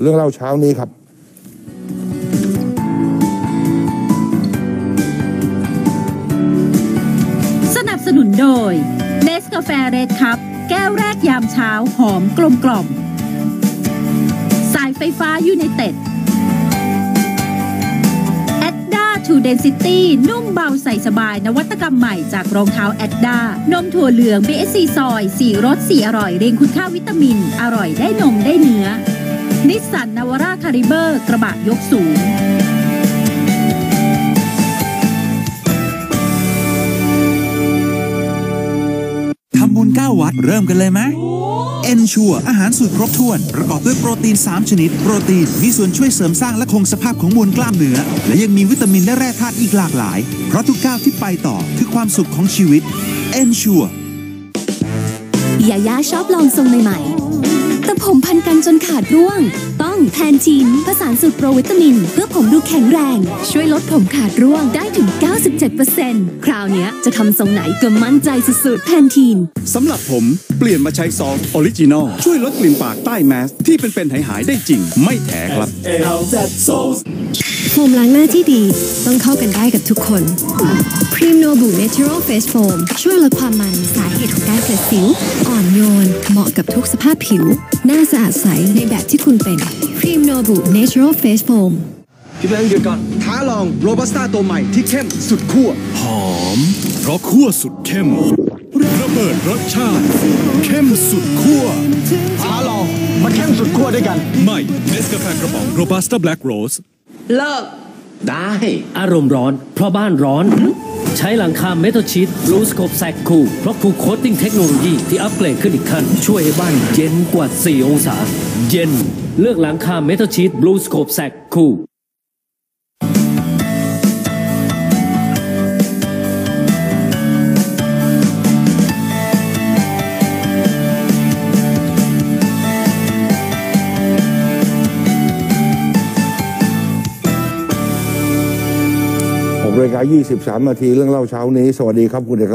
เรื่องเล่าเช้านี้ครับ สนับสนุนโดยเนสกาแฟ Red Cup แก้วแรกยามเช้าหอมกลมกล่อม สายไฟฟ้ายูไนเต็ดแอดด้า 2density นุ่มเบาใส่สบายนวัตกรรมใหม่จากรองเท้าแอดด้านมถั่วเหลือง BSC ซอยสีรสสีอร่อย เรียงคุณค่าวิตามิน อร่อยได้นมได้เนื้อ นิสสันนาวาร่าคาริเบอร์ กระบะยกสูง ทำบุญ9วัดเริ่มกันเลยไหมเอนชัวอาหารสูตรครบถ้วน ประกอบด้วยโปรตีน 3 ชนิด โปรตีนมีส่วนช่วยเสริมสร้างและคงสภาพของมวลกล้ามเนื้อ และยังมีวิตามินและแร่ธาตุอีกหลากหลาย เพราะทุกก้าวที่ไปต่อคือความสุขของชีวิตเอนชัวยาย่าชอบลองทรงใหม่ๆแต่ผมพันกันจนขาดร่วงต้อง แพนทีนผสานสูตรโปรวิตามิน เพื่อผมดูแข็งแรง ช่วยลดผมขาดร่วงได้ถึง 97%คราวเนี้ยจะทำทรงไหนก็มั่นใจสุดๆแพนทีนสำหรับผมเปลี่ยนมาใช้ Salz Original ช่วยลดกลิ่นปากใต้แมส ที่เป็นๆหายๆได้จริง ไม่แถครับโฟมล้างหน้าที่ดีต้องเข้ากันได้กับทุกคน Preme Nobu Natural Face Foam ช่วยลดความมันสาเหตุของการเกิดสิว อ่อนโยน เหมาะกับทุกสภาพผิว หน้าสะอาดใสในแบบที่คุณเป็น Preme Nobu Natural Face Foamพี่แบงค์หยุดก่อนท้าลองโรบัสต้าตัวใหม่ที่เข้มสุดขั้วหอม เพราะคั่วสุดเข้ม ระเบิดรสชาติ เข้มสุดขั้วท้าลองมาเข้มสุดขั้วด้วยกันใหม่เนสกาแฟกระป๋องโรบัสต้า Black Roast เลิกได้ อารมณ์ร้อน เพราะบ้านร้อน ใช้หลังคาเมทัลชีต BlueScope Zacs Cool เพราะ Cool Coating Technology ที่อัปเกรดขึ้นอีกขั้น ช่วยให้บ้านเย็นกว่า 4 องศา เย็น เลือกหลังคาเมทัลชีต BlueScope Zacs Cool 6รายการ23 นาทีเรื่องเล่าเช้านี้ สวัสดีครับคุณเอก